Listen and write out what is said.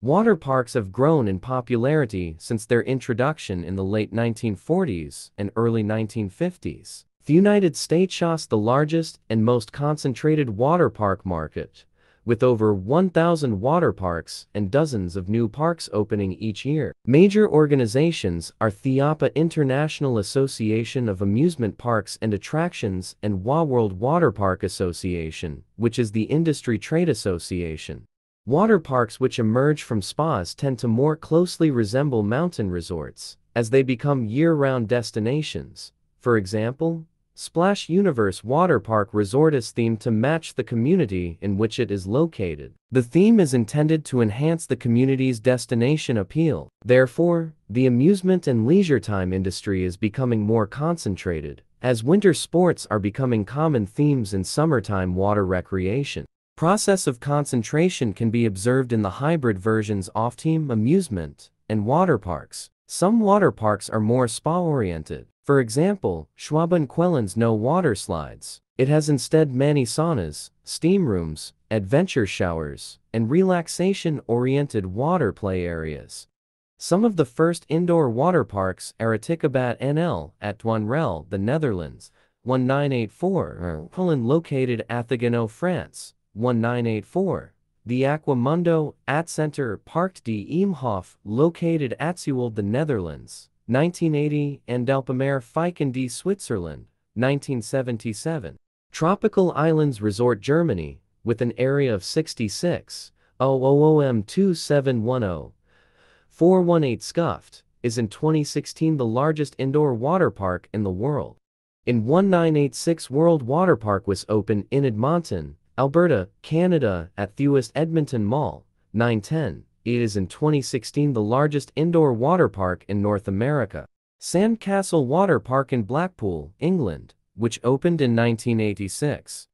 Water parks have grown in popularity since their introduction in the late 1940s and early 1950s. The United States shows the largest and most concentrated water park market, with over 1,000 water parks and dozens of new parks opening each year. Major organizations are THIAPA International Association of Amusement Parks and Attractions and WA World Water Park Association, which is the industry trade association. Water parks which emerge from spas tend to more closely resemble mountain resorts, as they become year-round destinations. For example, Splash Universe Water Park Resort is themed to match the community in which it is located. The theme is intended to enhance the community's destination appeal. Therefore, the amusement and leisure time industry is becoming more concentrated, as winter sports are becoming common themes in summertime water recreation. Process of concentration can be observed in the hybrid versions off-theme amusement and water parks. Some water parks are more spa-oriented, for example, Schwaben-Quellen's no water slides. It has instead many saunas, steam rooms, adventure showers, and relaxation-oriented water play areas. Some of the first indoor water parks are Atikkerbad NL at Douarnenez, the Netherlands, 1984, Poland located at Thigano, France, 1984. The Aquamundo at Center Parcs de Eemhof, located at Sewell, the Netherlands, 1980, and Alpamare Fiken Switzerland, 1977. Tropical Islands Resort Germany, with an area of 66, 000M 2710, 418 scuffed, is in 2016 the largest indoor water park in the world. In 1986 World Water Park was opened in Edmonton, Alberta, Canada, at Thewest Edmonton Mall, 910. It is in 2016 the largest indoor water park in North America. Sandcastle Water Park in Blackpool, England, which opened in 1986,